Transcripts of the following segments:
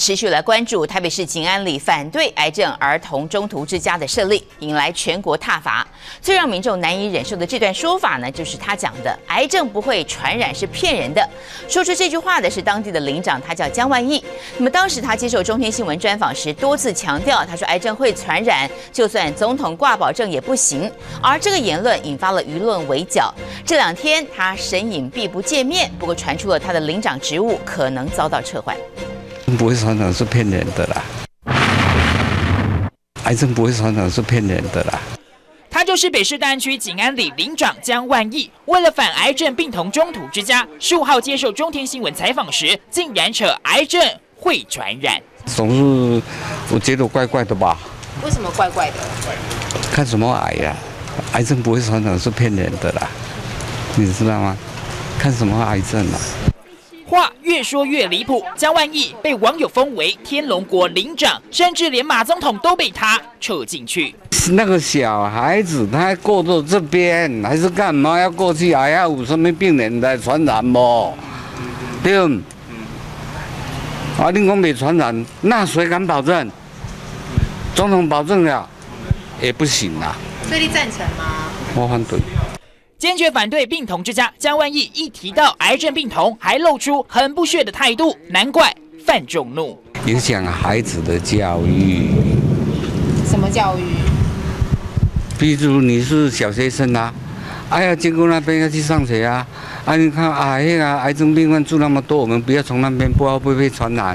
持续来关注台北市景安里反对癌症儿童中途之家的设立，引来全国挞伐。最让民众难以忍受的这段说法呢，就是他讲的“癌症不会传染是骗人的”。说出这句话的是当地的领长，他叫江万义。那么当时他接受中天新闻专访时，多次强调，他说癌症会传染，就算总统挂保证也不行。而这个言论引发了舆论围剿。这两天他神隐避不见面，不过传出了他的领长职务可能遭到撤换。不会传染是骗人的啦，癌症不会传染是骗人的啦。他就是北市大安区景安里领长江万义，为了反癌症病童中途之家，十五号接受中天新闻采访时，竟然扯癌症会传染，总是我觉得怪怪的吧？为什么怪怪的？看什么癌呀？癌症不会传染是骗人的啦，你知道吗？看什么癌症啊？话越说越离谱，江万义被网友封为天龙国领长，甚至连马总统都被他扯进去。那个小孩子他过到这边还是干嘛要过去？还要，有什么病人来传染不？对。啊，你讲没传染，那谁敢保证？总统保证了也不行啊。所以你赞成吗？我反对。坚决反对病童之家。江万义一提到癌症病童，还露出很不屑的态度，难怪范众怒。影响孩子的教育。什么教育？比如你是小学生啊，哎呀，经过那边要去上学啊，啊，你看，哎呀，癌症病患住那么多，我们不要从那边，不知道会不会传染。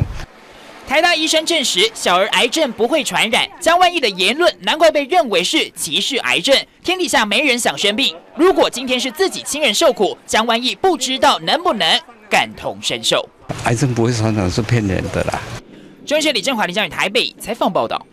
台大医生证实，小儿癌症不会传染。江万义的言论，难怪被认为是歧视癌症。天底下没人想生病，如果今天是自己亲人受苦，江万义不知道能不能感同身受。癌症不会传染是骗人的啦。中学李振华、李江宇台北采访报道。